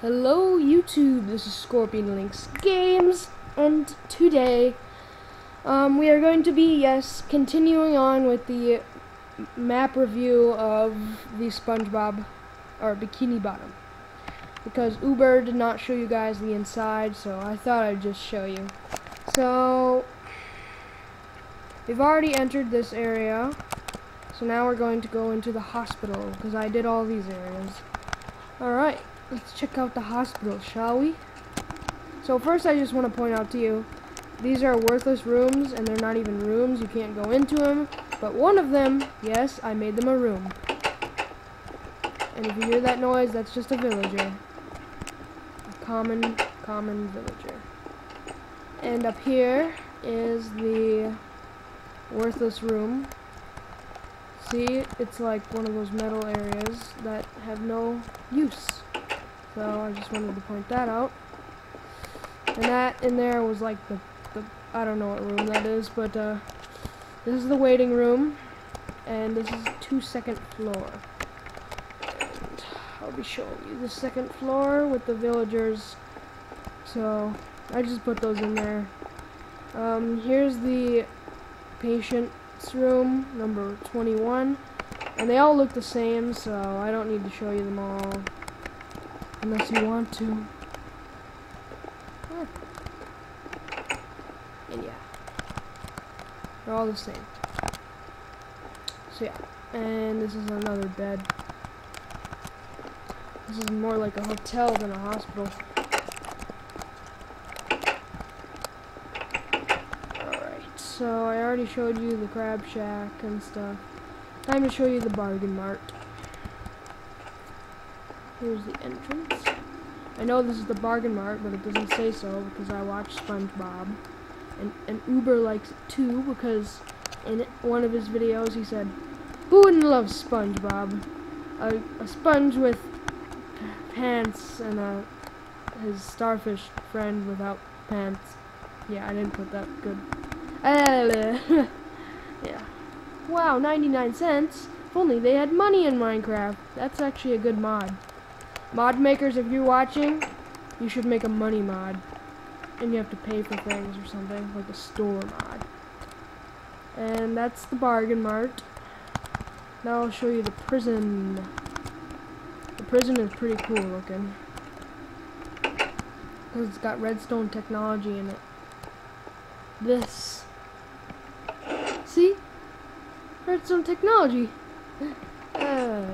Hello YouTube, this is Scorpion Lynx Games, and today um, we are going to be, yes, continuing on with the map review of the SpongeBob, or Bikini Bottom. Because Uber did not show you guys the inside, so I thought I'd just show you. So, we've already entered this area, so now we're going to go into the hospital, because I did all these areas. Alright. Let's check out the hospital, shall we? So first I just want to point out to you, these are worthless rooms, and they're not even rooms, you can't go into them, but one of them, yes, I made them a room. And if you hear that noise, that's just a villager. A common, common villager. And up here is the worthless room. See, it's like one of those metal areas that have no use. So I just wanted to point that out. And that in there was like the, the I don't know what room that is, but uh, this is the waiting room, and this is two second floor. And I'll be showing you the second floor with the villagers. So I just put those in there. Um, here's the patient's room, number 21. And they all look the same, so I don't need to show you them all. Unless you want to. And yeah. They're all the same. So yeah. And this is another bed. This is more like a hotel than a hospital. Alright, so I already showed you the crab shack and stuff. Time to show you the bargain mart. Here's the entrance. I know this is the bargain mart, but it doesn't say so because I watched SpongeBob. And, and Uber likes it too because in one of his videos he said, Who wouldn't love SpongeBob? A, a sponge with pants and a, his starfish friend without pants. Yeah, I didn't put that good. yeah. Wow, 99 cents? If only they had money in Minecraft. That's actually a good mod. Mod makers, if you're watching, you should make a money mod. And you have to pay for things or something, like a store mod. And that's the bargain mart. Now I'll show you the prison. The prison is pretty cool looking. Because it's got redstone technology in it. This. See? Redstone technology. Uh,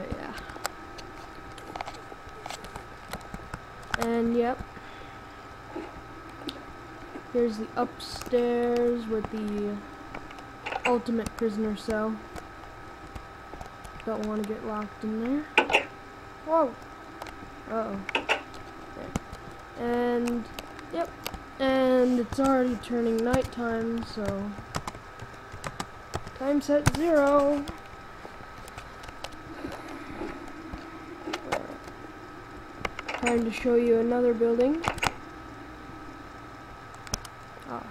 And yep. Here's the upstairs with the ultimate prisoner cell. Don't want to get locked in there. Whoa. Uh oh. And yep. And it's already turning nighttime, so time set zero. Time to show you another building. Ah.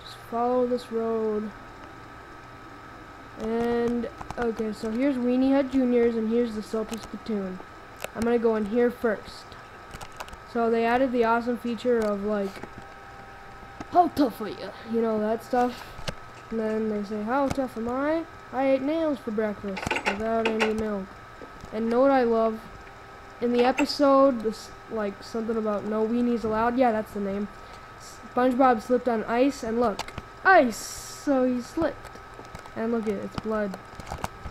Just follow this road. And, okay, so here's Weenie Hut Juniors and here's the Salty Spittoon. I'm gonna go in here first. So they added the awesome feature of, like, how tough are you? You know, that stuff. And then they say, how tough am I? I ate nails for breakfast without any milk. And know what I love? In the episode, this like something about no weenies allowed. Yeah, that's the name. SpongeBob slipped on ice, and look, ice. So he slipped, and look at it, it's blood.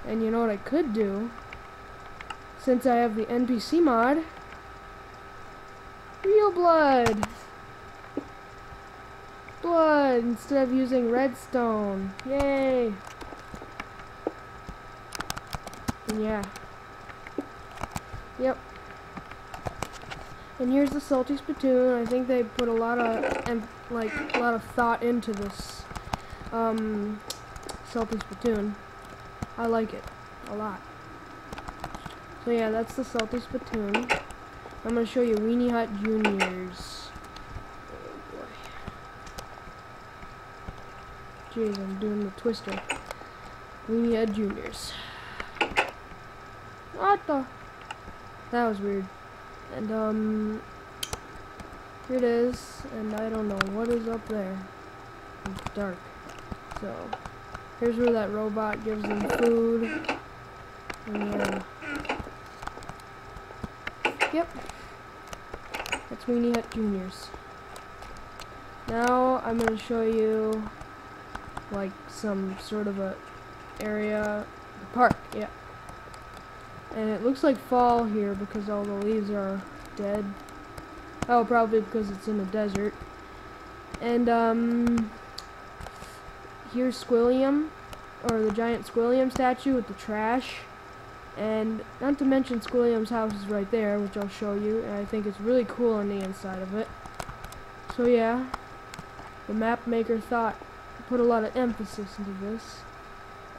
And you know what I could do? Since I have the NPC mod, real blood. Blood instead of using redstone. Yay! And yeah. Yep. And here's the salty spittoon. I think they put a lot of like a lot of thought into this um, salty spittoon. I like it a lot. So yeah, that's the salty spittoon. I'm gonna show you Weenie Hut Juniors. Oh boy. Jeez, I'm doing the twister. Weenie Hut Juniors. What the? That was weird. And, um, here it is, and I don't know what is up there. It's dark. So, here's where that robot gives them food. And, uh, yep. That's Weenie Hut Juniors. Now, I'm going to show you, like, some sort of a area, the park, yeah. And it looks like fall here because all the leaves are dead. Oh, probably because it's in the desert. And, um, here's Squilliam, or the giant Squilliam statue with the trash. And not to mention Squilliam's house is right there, which I'll show you. And I think it's really cool on the inside of it. So yeah, the map maker thought, to put a lot of emphasis into this.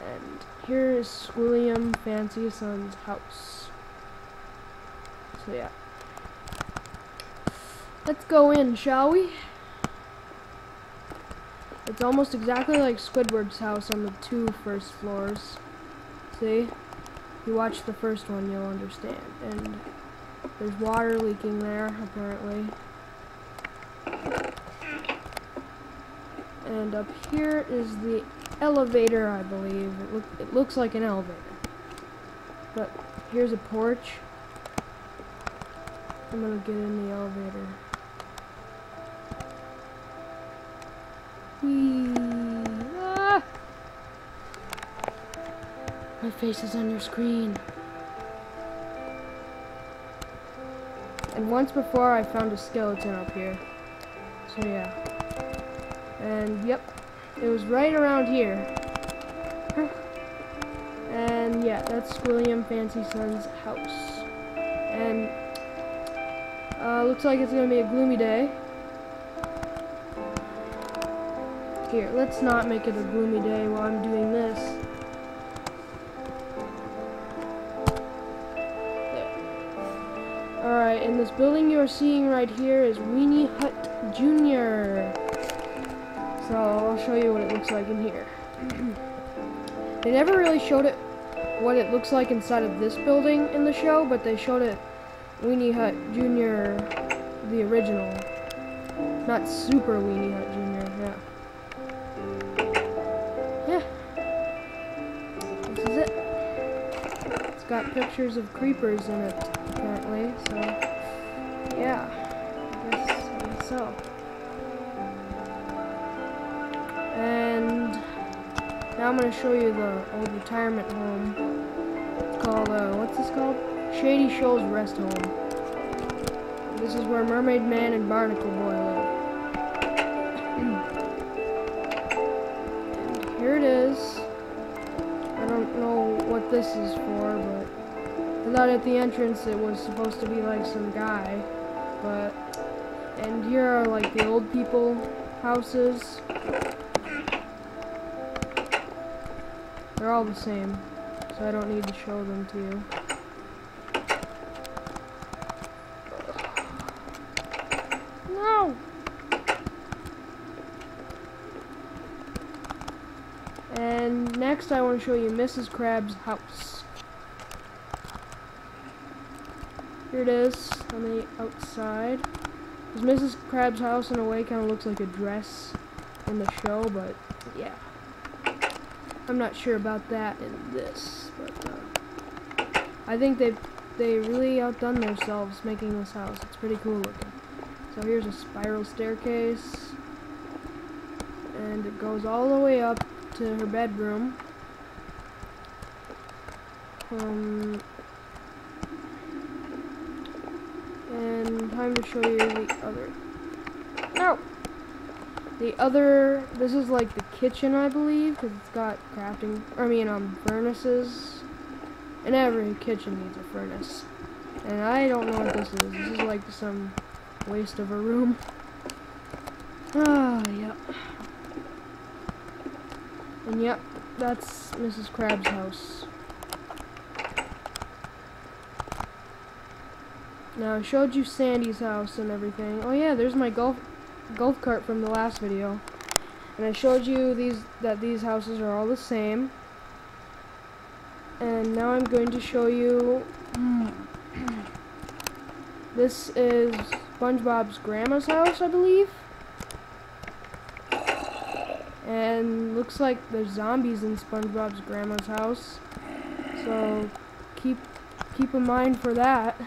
And here is Squilliam Fancyson's house. So yeah. Let's go in, shall we? It's almost exactly like Squidward's house on the two first floors. See? If you watch the first one, you'll understand. And there's water leaking there, apparently. And up here is the elevator, I believe. It, look, it looks like an elevator. But here's a porch. I'm gonna get in the elevator. Whee! Ah! My face is on your screen. And once before I found a skeleton up here. So yeah. And yep, it was right around here. And yeah, that's Squilliam Fancyson's house. And uh, looks like it's gonna be a gloomy day. Here, let's not make it a gloomy day while I'm doing this. Alright, and this building you're seeing right here is Weenie Hut Jr. So I'll show you what it looks like in here. they never really showed it what it looks like inside of this building in the show, but they showed it Weenie Hut Jr. the original. Not Super Weenie Hut Jr., yeah. Yeah. This is it. It's got pictures of creepers in it, apparently, so yeah. I guess, I guess so. Now I'm going to show you the old retirement home. It's called, uh, what's this called? Shady Shoals Rest Home. This is where Mermaid Man and Barnacle Boy live. and here it is. I don't know what this is for, but I thought at the entrance it was supposed to be like some guy. But, and here are like the old people houses. They're all the same, so I don't need to show them to you. No! And next I want to show you Mrs. Crab's house. Here it is on the outside. Mrs. Crab's house in a way kind of looks like a dress in the show, but yeah. I'm not sure about that in this, but uh, I think they they really outdone themselves making this house. It's pretty cool looking. So here's a spiral staircase, and it goes all the way up to her bedroom. Um, and time to show you the other. The other, this is like the kitchen, I believe, because it's got crafting, I mean, um, furnaces. And every kitchen needs a furnace. And I don't know what this is. This is like some waste of a room. Ah, yep. And yep, that's Mrs. Crab's house. Now, I showed you Sandy's house and everything. Oh yeah, there's my golf golf cart from the last video. And I showed you these that these houses are all the same. And now I'm going to show you This is SpongeBob's grandma's house, I believe. And looks like there's zombies in SpongeBob's grandma's house. So keep keep in mind for that.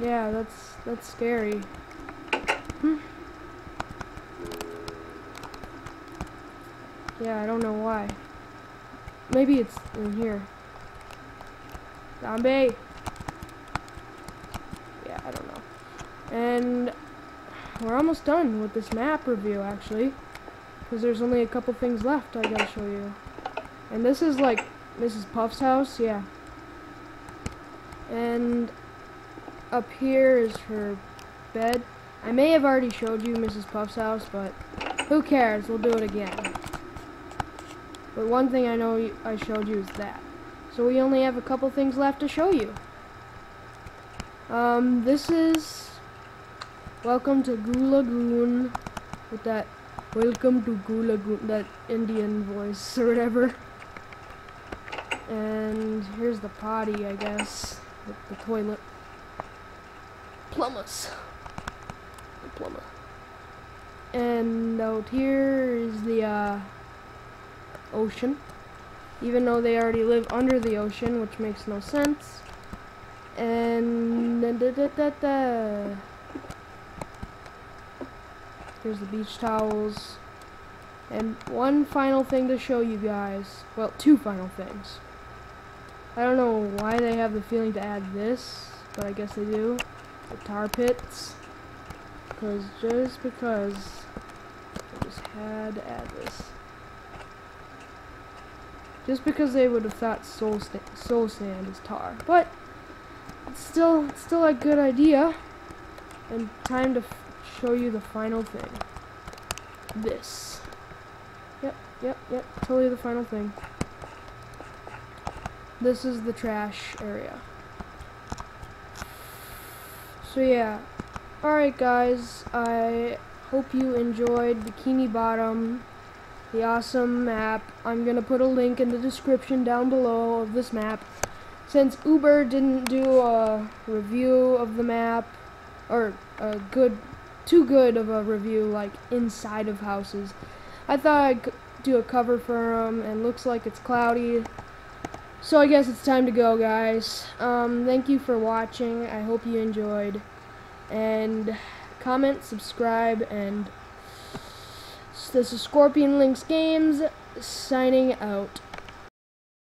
Yeah, that's that's scary. Yeah, I don't know why. Maybe it's in here. Zombie! Yeah, I don't know. And we're almost done with this map review, actually. Because there's only a couple things left I gotta show you. And this is like Mrs. Puff's house, yeah. And up here is her bed. I may have already showed you Mrs. Puff's house, but who cares? We'll do it again. But one thing I know I showed you is that. So we only have a couple things left to show you. Um, this is Welcome to Goo Lagoon with that Welcome to Goo Lagoon, that Indian voice or whatever. And here's the potty, I guess, the, the toilet. Plumbus. The plumber. And out here is the, uh, ocean. Even though they already live under the ocean, which makes no sense. And da, da, da, da, Here's the beach towels. And one final thing to show you guys. Well, two final things. I don't know why they have the feeling to add this, but I guess they do. The tar pits. Because just because I just had to add this. Just because they would have thought soul, soul sand is tar. But, it's still, it's still a good idea. And time to show you the final thing. This. Yep, yep, yep, totally the final thing. This is the trash area. So yeah. Alright guys, I hope you enjoyed Bikini Bottom the awesome map. I'm going to put a link in the description down below of this map. Since Uber didn't do a review of the map, or a good, too good of a review, like inside of houses, I thought I'd do a cover for them, and looks like it's cloudy. So I guess it's time to go, guys. Um, thank you for watching. I hope you enjoyed. And comment, subscribe, and this is Scorpion Lynx Games signing out.